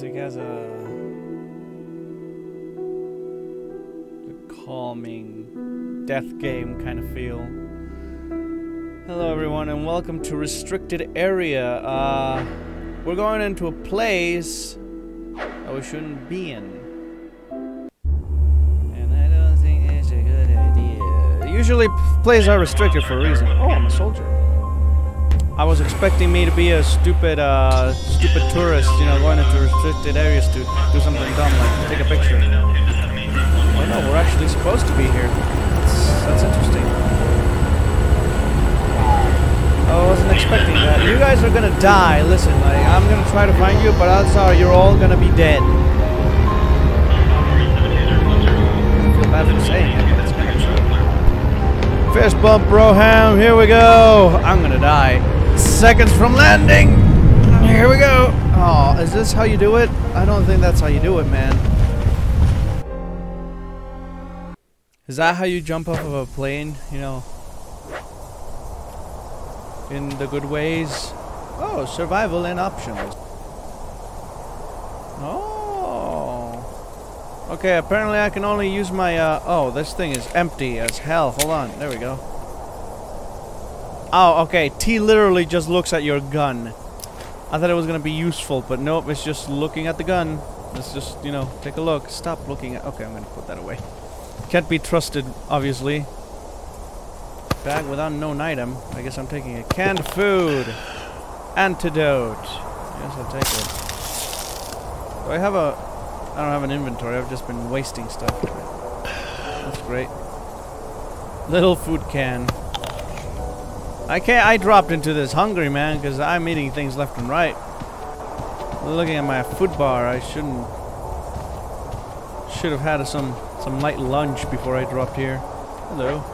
music has a, a calming death game kind of feel. Hello everyone and welcome to Restricted Area. Uh, we're going into a place that we shouldn't be in. And I don't think it's a good idea. Usually places are restricted for a reason. Oh, I'm a soldier. I was expecting me to be a stupid, uh, stupid tourist, you know, going into restricted areas to do something dumb like take a picture. Oh no, we're actually supposed to be here. That's, that's interesting. I wasn't expecting that. You guys are gonna die. Listen, like, I'm gonna try to find you, but odds are you're all gonna be dead. I feel bad for saying it, but it's kind of true. Fist bump, Broham. Here we go. I'm gonna die. Seconds from landing. Here we go. Oh, is this how you do it? I don't think that's how you do it, man. Is that how you jump off of a plane? You know, in the good ways. Oh, survival and options. Oh. Okay, apparently I can only use my, uh, oh, this thing is empty as hell. Hold on, there we go. Oh, okay, T literally just looks at your gun. I thought it was gonna be useful, but nope, it's just looking at the gun. Let's just, you know, take a look. Stop looking at, okay, I'm gonna put that away. Can't be trusted, obviously. Bag with unknown item. I guess I'm taking it. Canned food. Antidote. Yes, I'll take it. Do I have a... I don't have an inventory. I've just been wasting stuff. That's great. Little food can. I can't... I dropped into this hungry, man, because I'm eating things left and right. Looking at my food bar, I shouldn't... Should have had some, some light lunch before I dropped here. Hello.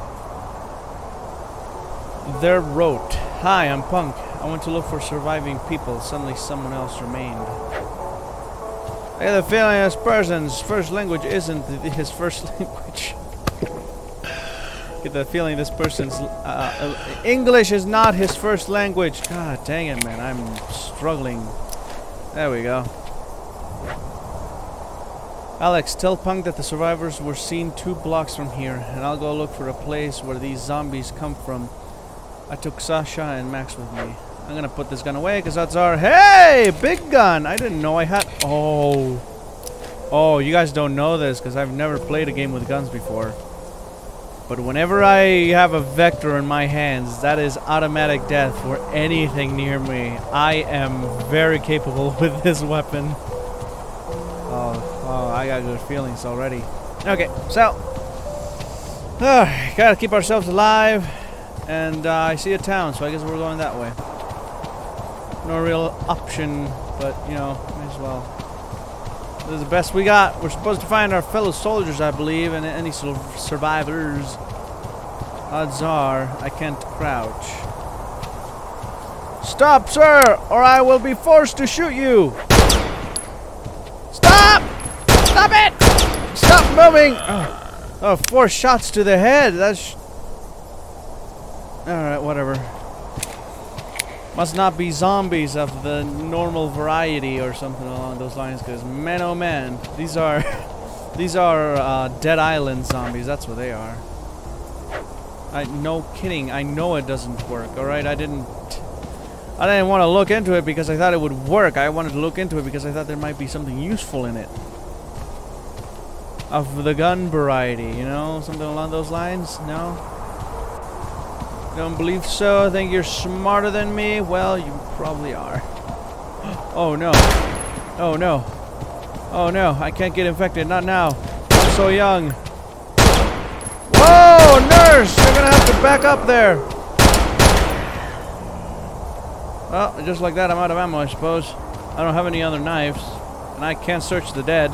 There wrote, Hi, I'm Punk. I went to look for surviving people. Suddenly someone else remained. I get the feeling this person's first language isn't his first language. Get the feeling this person's uh, uh, English is not his first language. God dang it, man. I'm struggling. There we go. Alex, tell Punk that the survivors were seen two blocks from here, and I'll go look for a place where these zombies come from. I took Sasha and Max with me. I'm gonna put this gun away because that's our hey big gun. I didn't know I had. Oh, oh, you guys don't know this because I've never played a game with guns before. But whenever I have a vector in my hands, that is automatic death for anything near me. I am very capable with this weapon. Oh, oh, I got good feelings already. Okay, so uh, gotta keep ourselves alive. And uh, I see a town, so I guess we're going that way. No real option, but, you know, may as well. This is the best we got. We're supposed to find our fellow soldiers, I believe, and any survivors. Odds are, I can't crouch. Stop, sir, or I will be forced to shoot you! Stop! Stop it! Stop moving! Oh, oh four shots to the head. That's... Alright, whatever. Must not be zombies of the normal variety or something along those lines, because man oh man, these are these are uh, Dead Island zombies, that's what they are. I no kidding, I know it doesn't work, alright? I didn't I didn't want to look into it because I thought it would work. I wanted to look into it because I thought there might be something useful in it. Of the gun variety, you know? Something along those lines? No? Don't believe so? I think you're smarter than me? Well, you probably are. Oh no. Oh no. Oh no, I can't get infected. Not now. I'm so young. Whoa, nurse! You're gonna have to back up there. Well, just like that, I'm out of ammo, I suppose. I don't have any other knives. And I can't search the dead.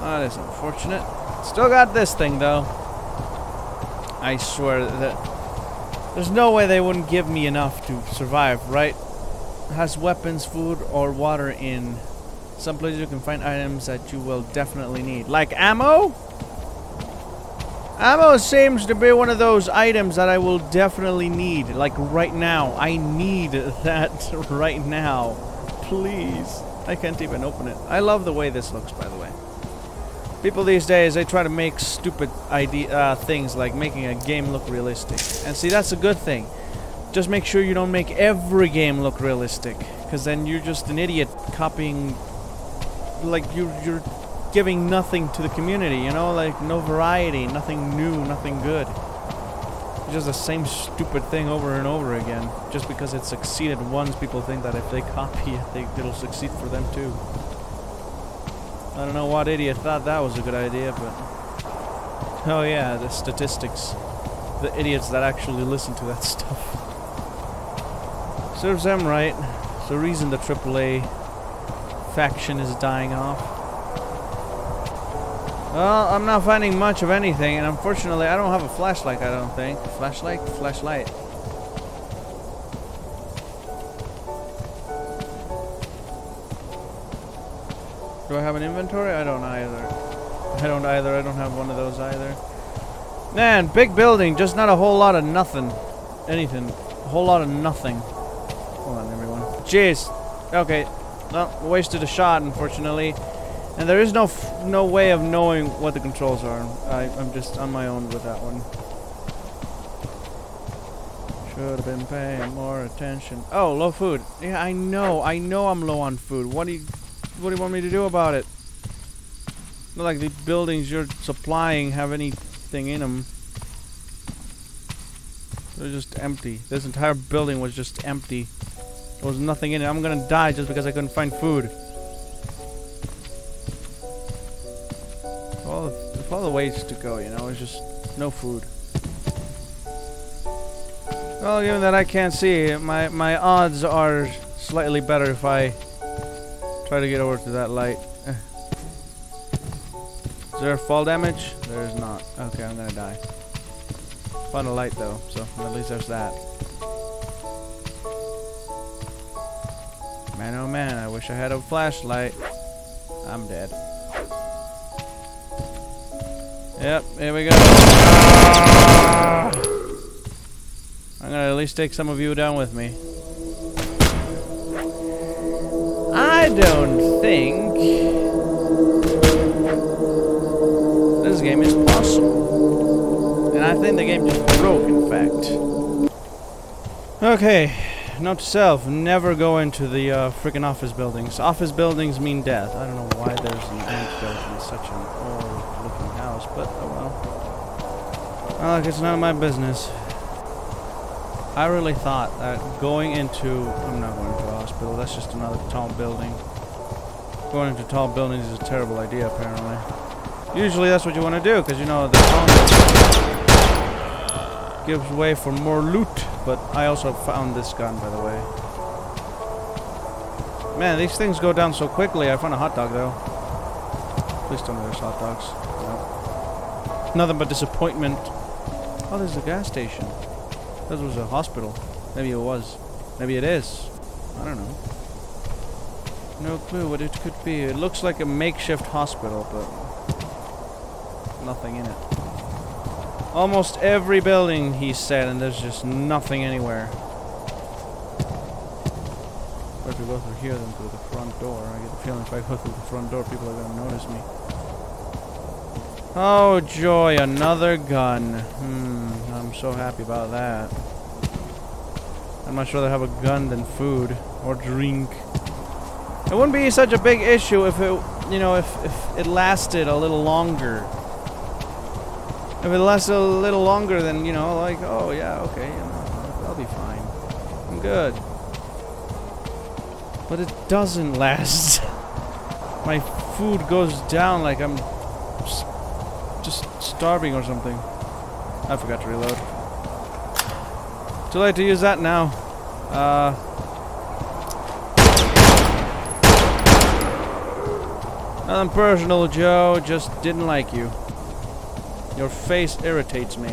That is unfortunate. Still got this thing, though. I swear that there's no way they wouldn't give me enough to survive, right? Has weapons, food, or water in. Some places you can find items that you will definitely need. Like ammo? Ammo seems to be one of those items that I will definitely need. Like right now. I need that right now. Please. I can't even open it. I love the way this looks, by the way. People these days, they try to make stupid idea uh, things like making a game look realistic. And see, that's a good thing. Just make sure you don't make every game look realistic, because then you're just an idiot copying. Like you, you're giving nothing to the community. You know, like no variety, nothing new, nothing good. Just the same stupid thing over and over again. Just because it succeeded once, people think that if they copy it, they, it'll succeed for them too. I don't know what idiot thought that was a good idea, but... Oh yeah, the statistics. The idiots that actually listen to that stuff. Serves them right. It's the reason the AAA faction is dying off. Well, I'm not finding much of anything, and unfortunately I don't have a flashlight, I don't think. Flashlight? Flashlight. Have an inventory? I don't either. I don't either. I don't have one of those either. Man, big building, just not a whole lot of nothing. Anything. A whole lot of nothing. Hold on, everyone. Jeez. Okay. Well, wasted a shot, unfortunately. And there is no no way of knowing what the controls are. I, I'm just on my own with that one. Should have been paying more attention. Oh, low food. Yeah, I know. I know I'm low on food. What do you what do you want me to do about it? Not like the buildings you're supplying have anything in them. They're just empty. This entire building was just empty. There was nothing in it. I'm gonna die just because I couldn't find food. All the, all the ways to go, you know, it's just no food. Well, given that I can't see, my, my odds are slightly better if I Try to get over to that light. Is there fall damage? There is not. Okay, I'm gonna die. Found a light though, so at least there's that. Man oh man, I wish I had a flashlight. I'm dead. Yep, here we go. Ah! I'm gonna at least take some of you down with me. I don't think this game is possible. And I think the game just broke, in fact. Okay, note to self, never go into the uh, freaking office buildings. Office buildings mean death. I don't know why there's an antidote in such an old-looking house, but oh well. Well, it's none of my business. I really thought that going into... I'm not going a hospital. That's just another tall building. Going into tall buildings is a terrible idea, apparently. Usually that's what you want to do, because you know the tall gives way for more loot. But I also found this gun, by the way. Man, these things go down so quickly. I found a hot dog, though. Please tell me there's hot dogs. No. Nothing but disappointment. Oh, there's a gas station. This was a hospital. Maybe it was. Maybe it is. I don't know. No clue what it could be. It looks like a makeshift hospital, but nothing in it. Almost every building, he said, and there's just nothing anywhere. But if we go through here, then through the front door. I get the feeling if I go through the front door, people are to notice me. Oh, joy, another gun. Hmm. I'm so happy about that. I'd much rather have a gun than food or drink. It wouldn't be such a big issue if it, you know, if, if it lasted a little longer. If it lasted a little longer, then, you know, like, oh, yeah, okay, you know, I'll be fine. I'm good. But it doesn't last. My food goes down like I'm just starving or something. I forgot to reload. Too late to use that now. Uh... Nothing personal, Joe. Just didn't like you. Your face irritates me.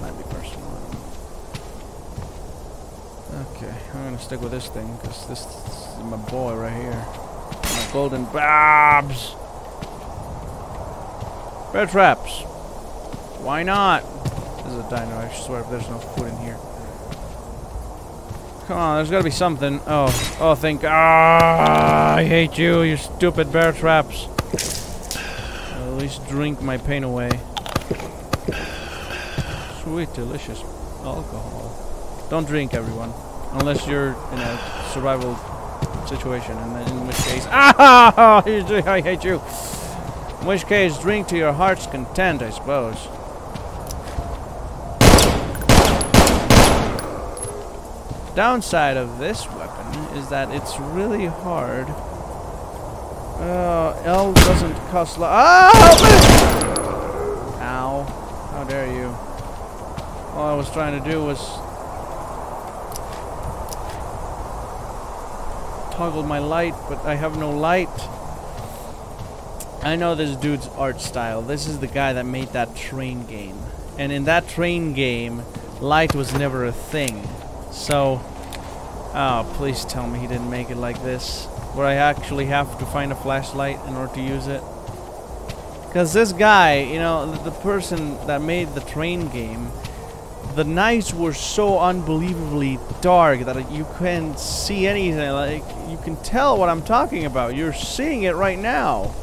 Might be personal. Okay, I'm gonna stick with this thing because this, this is my boy right here. My golden babs. Bear traps. Why not? This is a dino, I swear, if there's no food in here. Come on, there's gotta be something. Oh, oh, thank. Ah, I hate you, you stupid bear traps. At least drink my pain away. Sweet, delicious alcohol. Don't drink, everyone, unless you're in a survival situation, and then in which case, ah, I hate you. In which case, drink to your heart's content, I suppose. Downside of this weapon is that it's really hard. Uh, L doesn't cost lo- Ah! Ow. How dare you. All I was trying to do was toggle my light, but I have no light. I know this dude's art style. This is the guy that made that train game. And in that train game, light was never a thing. So, oh, please tell me he didn't make it like this, where I actually have to find a flashlight in order to use it. Because this guy, you know, the, person that made the train game, the nights were so unbelievably dark that you can't see anything. Like, you can tell what I'm talking about. You're seeing it right now.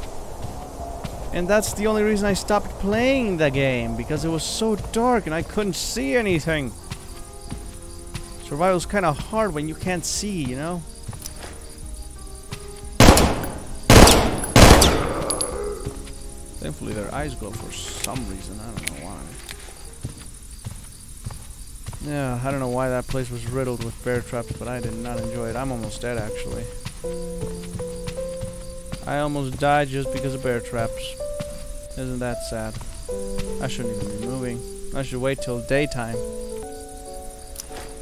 And that's the only reason I stopped playing the game, because it was so dark and I couldn't see anything. Survival's kind of hard when you can't see, you know? Thankfully their eyes glow for some reason, I don't know why. Yeah, I don't know why that place was riddled with bear traps, but I did not enjoy it. I'm almost dead, actually. I almost died just because of bear traps. Isn't that sad? I shouldn't even be moving. I should wait till daytime.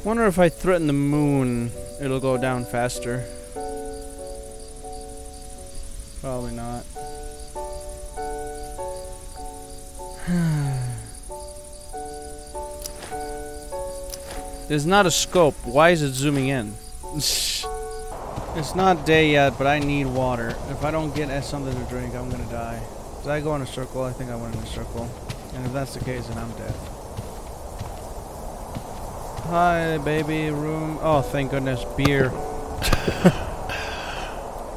Wonder if I threaten the moon, it'll go down faster. Probably not. There's not a scope. Why is it zooming in? it's not day yet, but I need water. If I don't get something to drink, I'm gonna die. Did I go in a circle? I think I went in a circle. And if that's the case, then I'm dead. Hi, baby room. Oh, thank goodness, beer.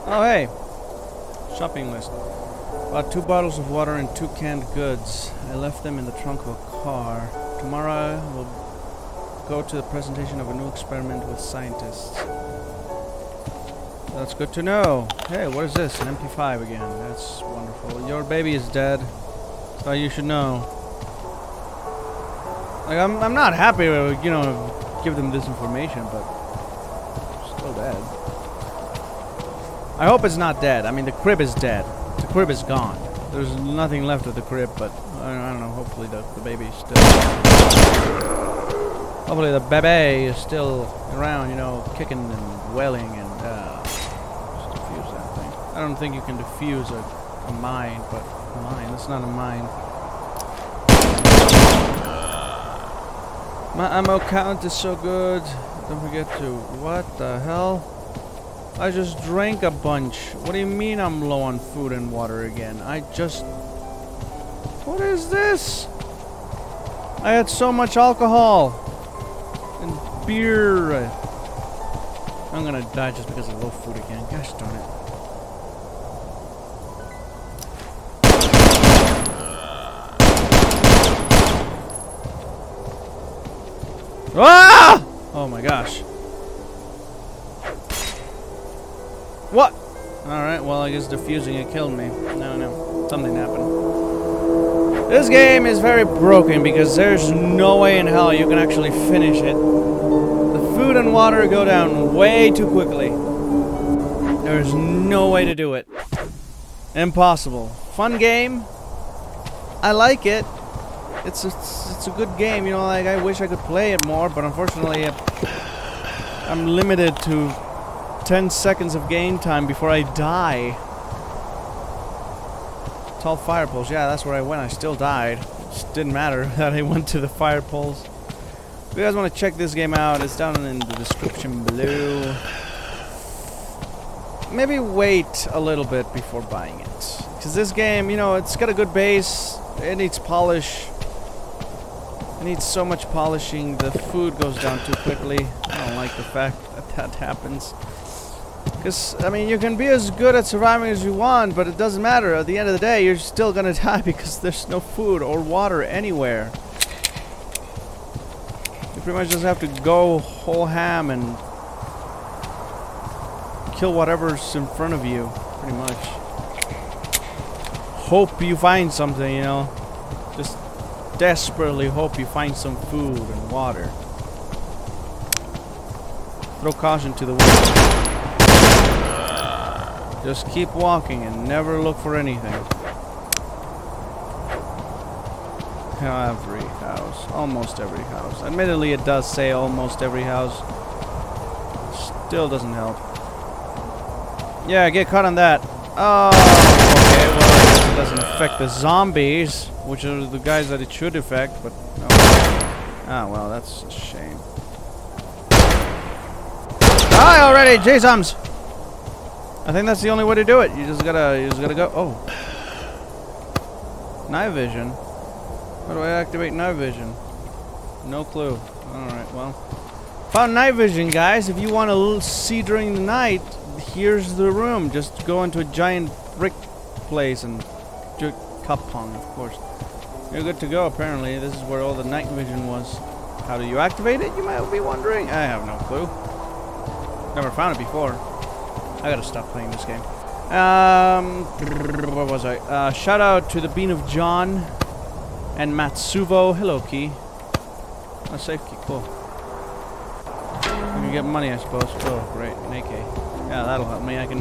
oh, hey. Shopping list. Bought two bottles of water and two canned goods. I left them in the trunk of a car. Tomorrow we'll go to the presentation of a new experiment with scientists. That's good to know. Hey, what is this? An MP5 again. That's wonderful. Your baby is dead. So you should know. Like, I'm, I'm not happy to, you know, give them this information, but still dead. I hope it's not dead. I mean, the crib is dead. The crib is gone. There's nothing left of the crib, but I don't, I don't know. Hopefully the, the baby's still... Hopefully the baby is still around, you know, kicking and wailing and, uh, just defuse that thing. I don't think you can defuse a, a mine, but mine, it's not a mine. My ammo count is so good. Don't forget to... What the hell? I just drank a bunch. What do you mean I'm low on food and water again? I just... What is this? I had so much alcohol. And beer. I'm gonna die just because of low food again. Gosh darn it. Ah! Oh my gosh. What? Alright, well I guess defusing it killed me. No, no. Something happened. This game is very broken because there's no way in hell you can actually finish it. The food and water go down way too quickly. There's no way to do it. Impossible. Fun game. I like it it's a, it's a good game, you know, like I wish I could play it more, but unfortunately I'm limited to 10 seconds of game time before I die. Tall fire poles, yeah, that's where I went, I still died. Just didn't matter that I went to the fire poles. If you guys want to check this game out, it's down in the description below. Maybe wait a little bit before buying it. Because this game, you know, it's got a good base, it needs polish, I need so much polishing. The food goes down too quickly. I don't like the fact that that happens. Because, I mean, you can be as good at surviving as you want, but it doesn't matter. At the end of the day, you're still gonna die because there's no food or water anywhere. You pretty much just have to go whole ham and kill whatever's in front of you, pretty much. Hope you find something, you know. Desperately hope you find some food and water. Throw caution to the wind. Just keep walking and never look for anything. Every house. Almost every house. Admittedly, it does say almost every house. Still doesn't help. Yeah, get caught on that. Oh, okay, well, it doesn't affect the zombies, which are the guys that it should affect, but... No. Ah, well, that's a shame. Die already, J-Zoms! I think that's the only way to do it. You just gotta, you just gotta go. Oh, night vision. How do I activate night vision? No clue. All right, well, found night vision, guys. If you want to see during the night, here's the room. Just go into a giant brick place and cup pong, of course. You're good to go. Apparently, this is where all the night vision was. How do you activate it? You might be wondering. I have no clue. Never found it before. I gotta stop playing this game. Um, where was I? Uh, shout out to the Bean of John and MatZuvO. Hello, Key. A safe key, cool. Can get money, I suppose. Oh, great, an AK. Yeah, that'll help me. I can.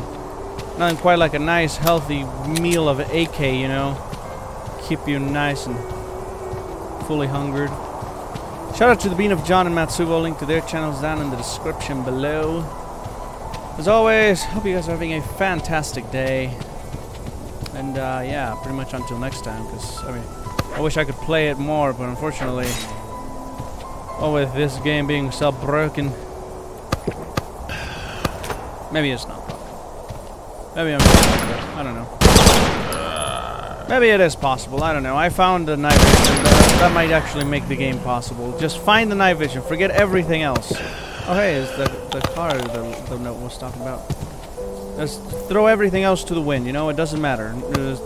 Nothing quite like a nice, healthy meal of AK, you know. Keep you nice and fully hungered. Shout out to the Bean of John and MatZuvO. Link to their channels down in the description below. As always, hope you guys are having a fantastic day. And uh, yeah, pretty much until next time, because I mean, I wish I could play it more, but unfortunately, oh, with this game being so broken, maybe it's not broken. Maybe I'm I don't know. Maybe it is possible. I don't know. I found the night vision. That, that might actually make the game possible. Just find the night vision. Forget everything else. Oh hey, it's the, the car the, the note was talking about. Just throw everything else to the wind, you know? It doesn't matter. Uh,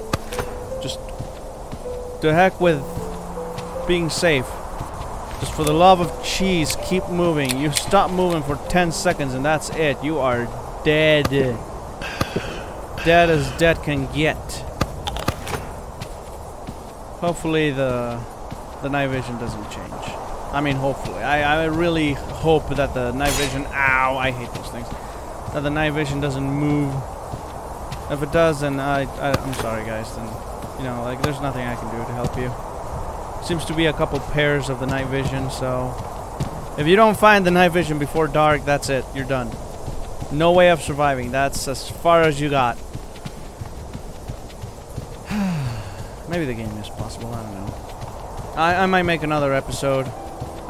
just... To heck with being safe. Just for the love of cheese, keep moving. You stop moving for 10 seconds and that's it. You are dead. Dead as dead can get. Hopefully the the night vision doesn't change. I mean, hopefully. I, I really hope that the night vision... Ow, I hate those things. That the night vision doesn't move. If it does, then I, I, I'm sorry, guys. Then, you know, like, there's nothing I can do to help you. Seems to be a couple pairs of the night vision, so... If you don't find the night vision before dark, that's it. You're done. No way of surviving. That's as far as you got. Maybe the game is possible. I don't know. I, I might make another episode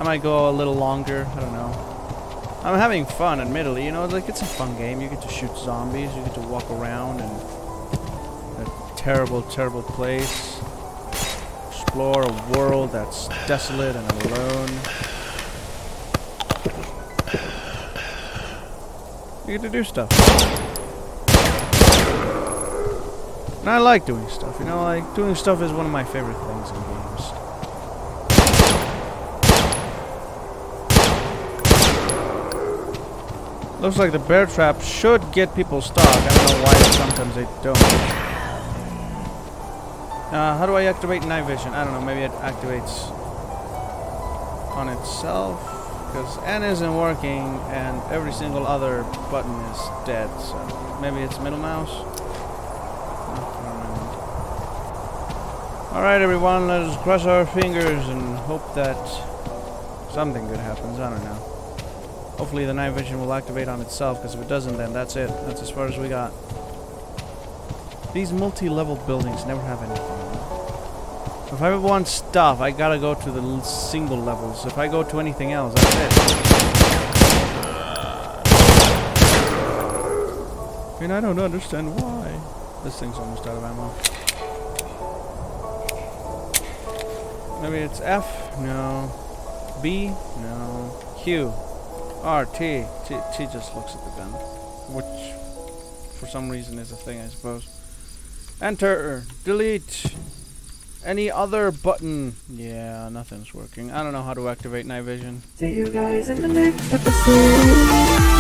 I might go a little longer. I don't know. I'm having fun, admittedly. You know, like it's a fun game. You get to shoot zombies. You get to walk around in a terrible, terrible place. Explore a world that's desolate and alone. You get to do stuff. And I like doing stuff. You know, like doing stuff is one of my favorite things in games. Looks like the bear trap should get people stuck. I don't know why sometimes they don't. Uh, how do I activate night vision? I don't know. Maybe it activates on itself. Because N isn't working and every single other button is dead. So maybe it's middle mouse. Alright everyone, let us cross our fingers and hope that something good happens. I don't know. Hopefully the night vision will activate on itself, because if it doesn't, then that's it. That's as far as we got. These multi-level buildings never have anything. If I want stuff, I gotta go to the single levels. If I go to anything else, that's it. And I don't understand why. This thing's almost out of ammo. Maybe it's F? No. B? No. Q. R. T. T. T just looks at the gun. Which, for some reason, is a thing, I suppose. Enter. Delete. Any other button? Yeah, nothing's working. I don't know how to activate night vision. See you guys in the next episode.